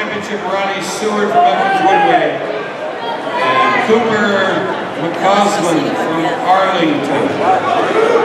Championship, Ronnie Seward from Edmonds Woodway. And Cooper McAuslan from Arlington.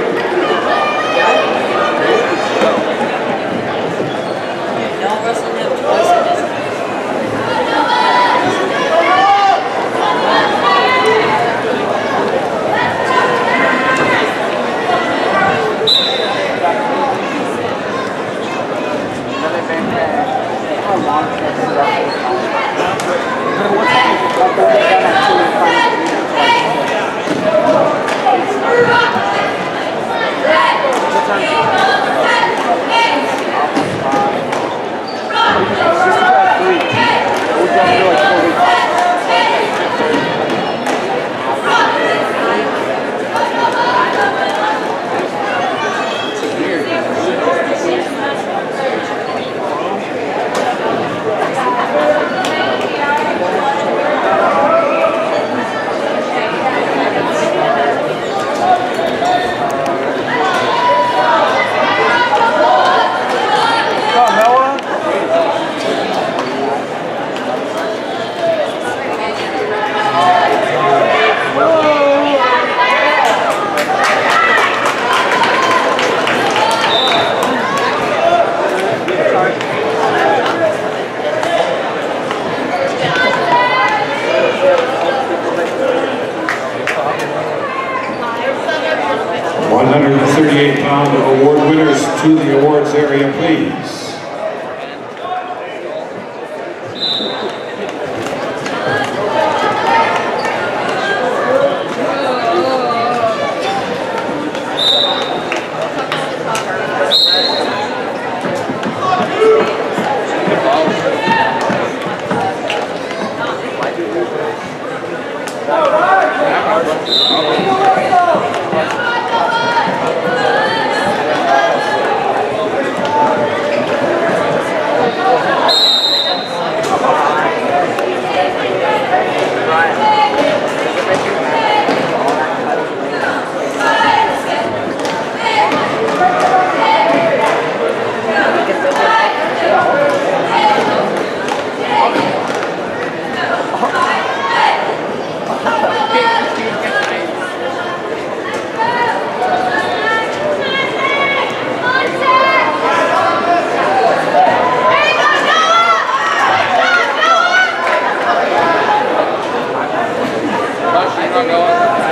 State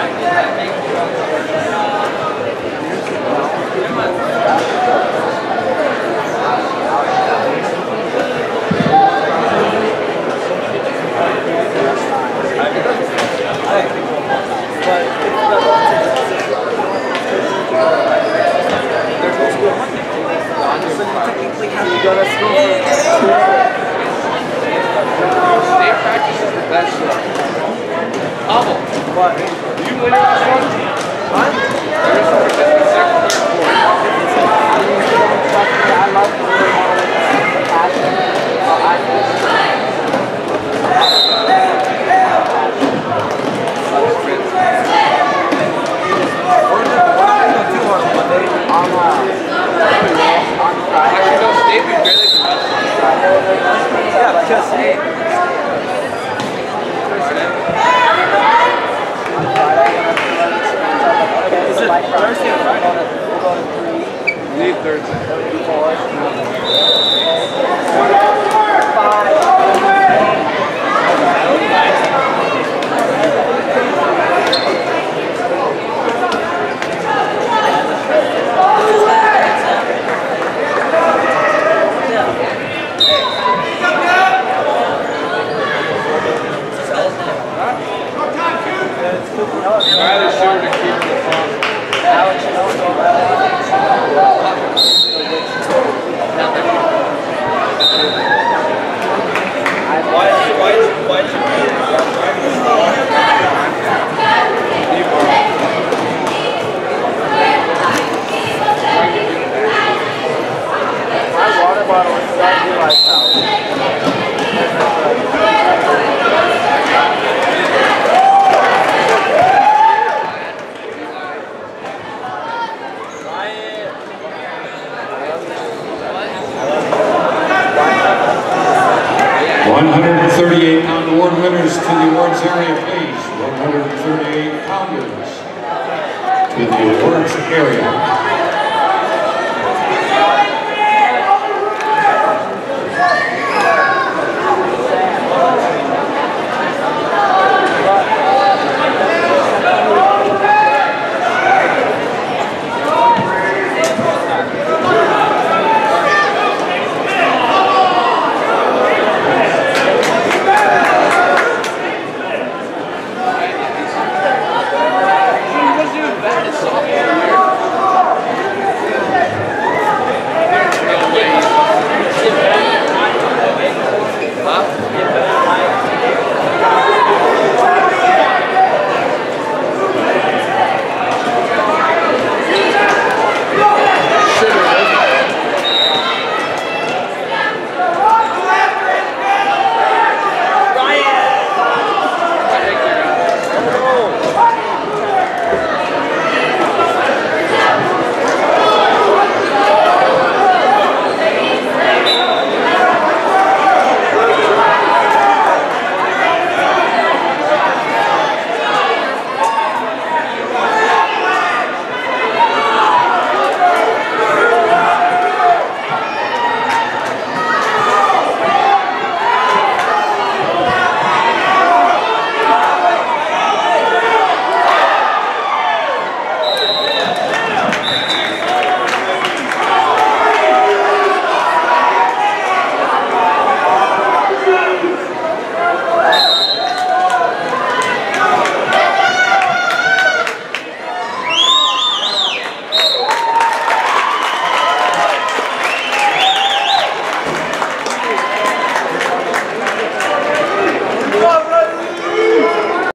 You win this one? What? Second, third, fourth. Actually, no, the. Yeah, because Thursday. Please. 138 pounders to the awards area.